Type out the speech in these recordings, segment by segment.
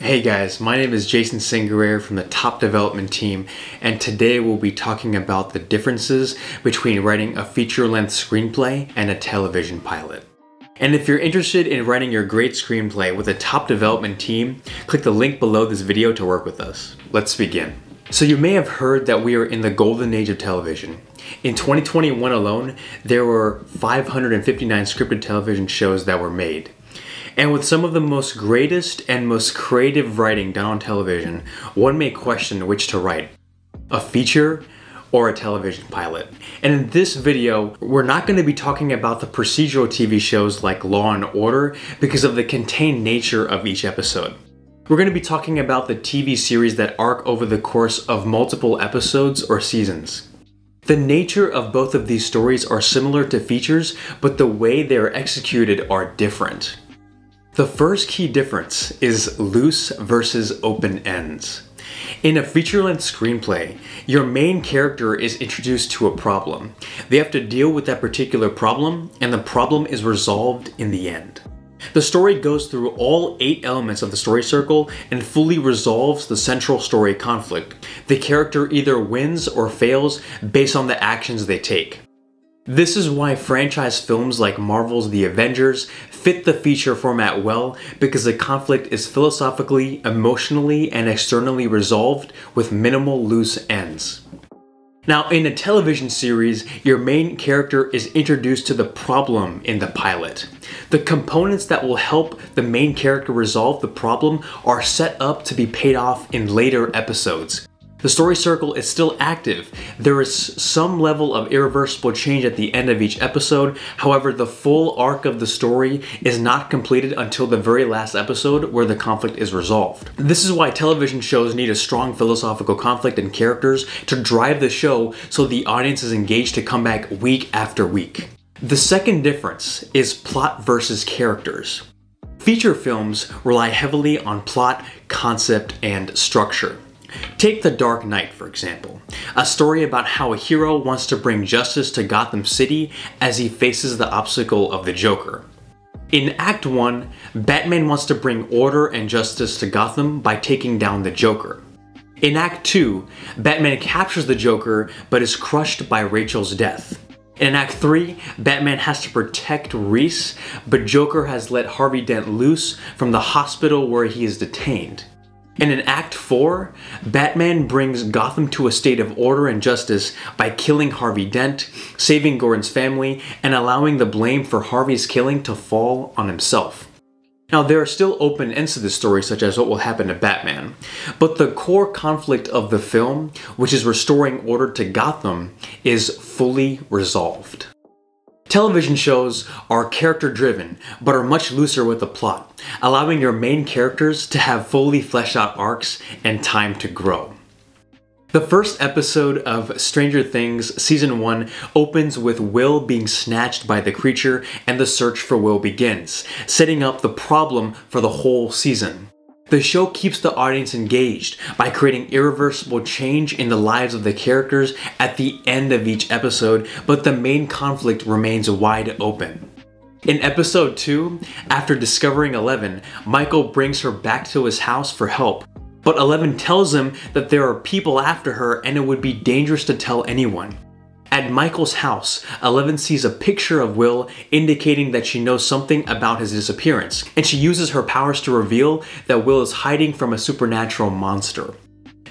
Hey guys, my name is Jason Singarayer from the Top Development Team, and today we'll be talking about the differences between writing a feature-length screenplay and a television pilot. And if you're interested in writing your great screenplay with a top development team, click the link below this video to work with us. Let's begin. So you may have heard that we are in the golden age of television. In 2021 alone, there were 559 scripted television shows that were made. And with some of the most greatest and most creative writing done on television, one may question which to write a feature or a television pilot. And in this video, we're not going to be talking about the procedural TV shows like Law and Order because of the contained nature of each episode. We're going to be talking about the TV series that arc over the course of multiple episodes or seasons. The nature of both of these stories are similar to features, but the way they are executed are different. The first key difference is loose versus open ends. In a feature-length screenplay, your main character is introduced to a problem. They have to deal with that particular problem, and the problem is resolved in the end. The story goes through all eight elements of the story circle and fully resolves the central story conflict. The character either wins or fails based on the actions they take. This is why franchise films like Marvel's The Avengers fit the feature format well because the conflict is philosophically, emotionally, and externally resolved with minimal loose ends. Now, in a television series, your main character is introduced to the problem in the pilot. The components that will help the main character resolve the problem are set up to be paid off in later episodes. The story circle is still active. There is some level of irreversible change at the end of each episode. However, the full arc of the story is not completed until the very last episode where the conflict is resolved. This is why television shows need a strong philosophical conflict and characters to drive the show so the audience is engaged to come back week after week. The second difference is plot versus characters. Feature films rely heavily on plot, concept, and structure. Take The Dark Knight, for example, a story about how a hero wants to bring justice to Gotham City as he faces the obstacle of the Joker. In Act 1, Batman wants to bring order and justice to Gotham by taking down the Joker. In Act 2, Batman captures the Joker but is crushed by Rachel's death. In Act 3, Batman has to protect Reese, but Joker has let Harvey Dent loose from the hospital where he is detained. And in Act 4, Batman brings Gotham to a state of order and justice by killing Harvey Dent, saving Gordon's family, and allowing the blame for Harvey's killing to fall on himself. Now, there are still open ends to this story, such as what will happen to Batman, but the core conflict of the film, which is restoring order to Gotham, is fully resolved. Television shows are character driven, but are much looser with the plot, allowing your main characters to have fully fleshed out arcs and time to grow. The first episode of Stranger Things Season 1 opens with Will being snatched by the creature and the search for Will begins, setting up the problem for the whole season. The show keeps the audience engaged by creating irreversible change in the lives of the characters at the end of each episode, but the main conflict remains wide open. In episode 2, after discovering Eleven, Michael brings her back to his house for help. But Eleven tells him that there are people after her and it would be dangerous to tell anyone. At Michael's house, Eleven sees a picture of Will indicating that she knows something about his disappearance, and she uses her powers to reveal that Will is hiding from a supernatural monster.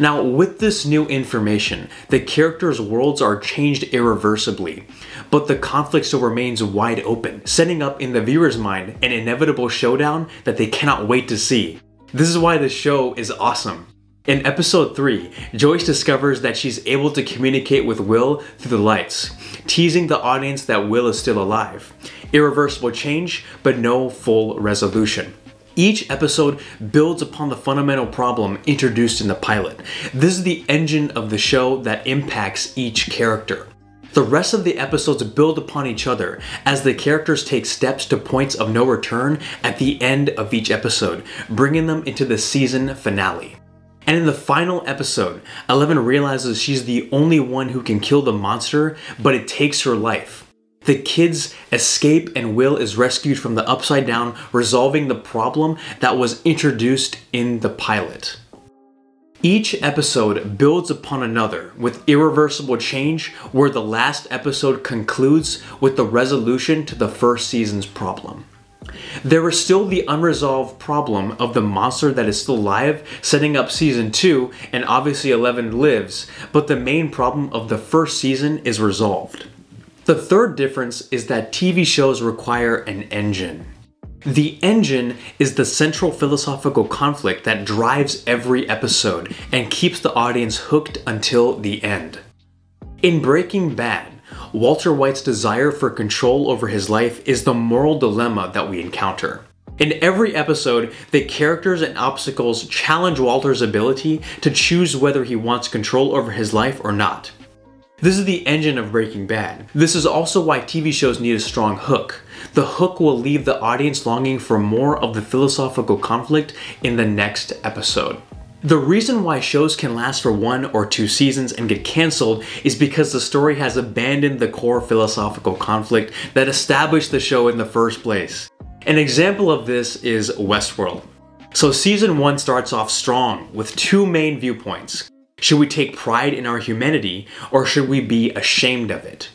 Now, with this new information, the characters' worlds are changed irreversibly, but the conflict still remains wide open, setting up in the viewer's mind an inevitable showdown that they cannot wait to see. This is why the show is awesome. In episode 3, Joyce discovers that she's able to communicate with Will through the lights, teasing the audience that Will is still alive. Irreversible change, but no full resolution. Each episode builds upon the fundamental problem introduced in the pilot. This is the engine of the show that impacts each character. The rest of the episodes build upon each other as the characters take steps to points of no return at the end of each episode, bringing them into the season finale. And in the final episode, Eleven realizes she's the only one who can kill the monster, but it takes her life. The kids escape and Will is rescued from the upside down, resolving the problem that was introduced in the pilot. Each episode builds upon another with irreversible change, where the last episode concludes with the resolution to the first season's problem. There is still the unresolved problem of the monster that is still alive, setting up season 2, and obviously Eleven lives, but the main problem of the first season is resolved. The third difference is that TV shows require an engine. The engine is the central philosophical conflict that drives every episode and keeps the audience hooked until the end. In Breaking Bad, Walter White's desire for control over his life is the moral dilemma that we encounter. In every episode, the characters and obstacles challenge Walter's ability to choose whether he wants control over his life or not. This is the engine of Breaking Bad. This is also why TV shows need a strong hook. The hook will leave the audience longing for more of the philosophical conflict in the next episode. The reason why shows can last for one or two seasons and get cancelled is because the story has abandoned the core philosophical conflict that established the show in the first place. An example of this is Westworld. So season 1 starts off strong with two main viewpoints should we take pride in our humanity, or should we be ashamed of it?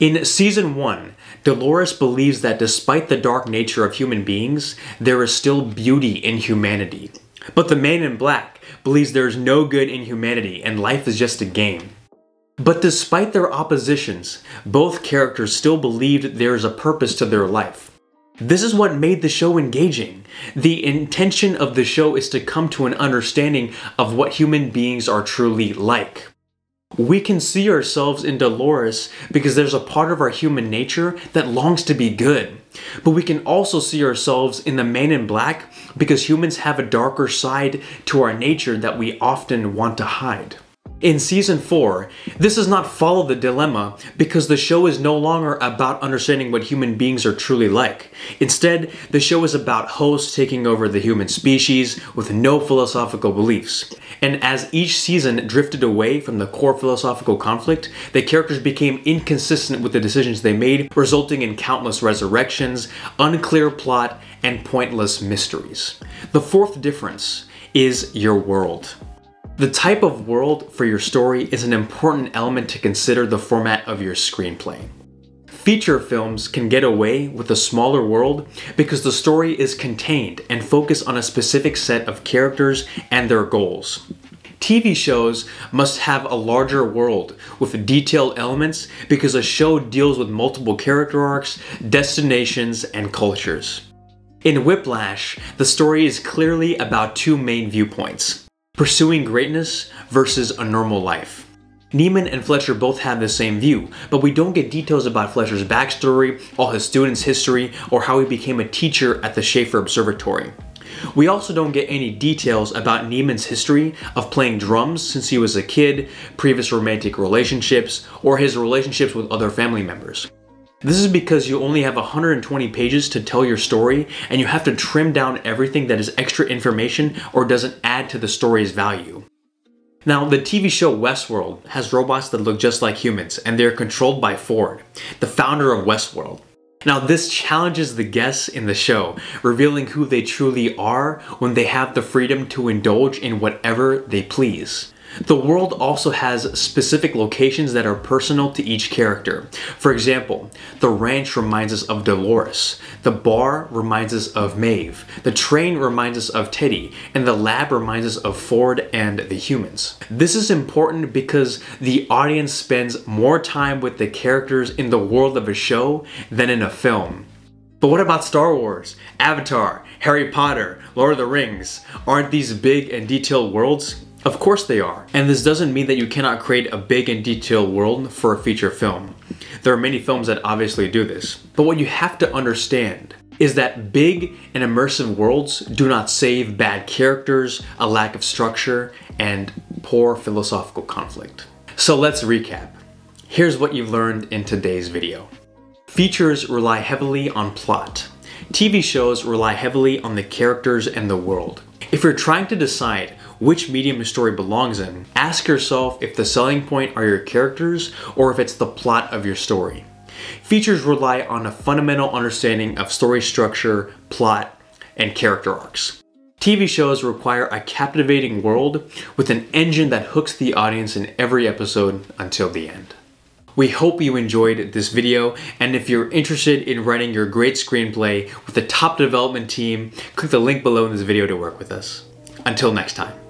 In season 1, Dolores believes that despite the dark nature of human beings, there is still beauty in humanity. But the man in black believes there is no good in humanity and life is just a game. But despite their oppositions, both characters still believed there is a purpose to their life. This is what made the show engaging. The intention of the show is to come to an understanding of what human beings are truly like. We can see ourselves in Dolores because there's a part of our human nature that longs to be good. But we can also see ourselves in the man in black because humans have a darker side to our nature that we often want to hide. In season 4, this does not follow the dilemma because the show is no longer about understanding what human beings are truly like. Instead, the show is about hosts taking over the human species with no philosophical beliefs. And as each season drifted away from the core philosophical conflict, the characters became inconsistent with the decisions they made, resulting in countless resurrections, unclear plot, and pointless mysteries. The fourth difference is your world. The type of world for your story is an important element to consider the format of your screenplay. Feature films can get away with a smaller world because the story is contained and focused on a specific set of characters and their goals. TV shows must have a larger world with detailed elements because a show deals with multiple character arcs, destinations, and cultures. In Whiplash, the story is clearly about two main viewpoints pursuing greatness versus a normal life. Neiman and Fletcher both have the same view, but we don't get details about Fletcher's backstory, all his students' history, or how he became a teacher at the Shaffer Conservatory. We also don't get any details about Neiman's history of playing drums since he was a kid, previous romantic relationships, or his relationships with other family members. This is because you only have 120 pages to tell your story and you have to trim down everything that is extra information or doesn't add to the story's value. Now, the TV show Westworld has robots that look just like humans and they're controlled by Ford, the founder of Westworld. Now, this challenges the guests in the show, revealing who they truly are when they have the freedom to indulge in whatever they please. The world also has specific locations that are personal to each character. For example, the ranch reminds us of Dolores, the bar reminds us of Maeve, the train reminds us of Teddy, and the lab reminds us of Ford and the humans. This is important because the audience spends more time with the characters in the world of a show than in a film. But what about Star Wars, Avatar, Harry Potter, Lord of the Rings? Aren't these big and detailed worlds? Of course they are. And this doesn't mean that you cannot create a big and detailed world for a feature film. There are many films that obviously do this. But what you have to understand is that big and immersive worlds do not save bad characters, a lack of structure, and poor philosophical conflict. So let's recap. Here's what you've learned in today's video. Features rely heavily on plot. TV shows rely heavily on the characters and the world. If you're trying to decide which medium a story belongs in, ask yourself if the selling point are your characters or if it's the plot of your story. Features rely on a fundamental understanding of story structure, plot, and character arcs. TV shows require a captivating world with an engine that hooks the audience in every episode until the end. We hope you enjoyed this video, and if you're interested in writing your great screenplay with the top development team, click the link below in this video to work with us. Until next time.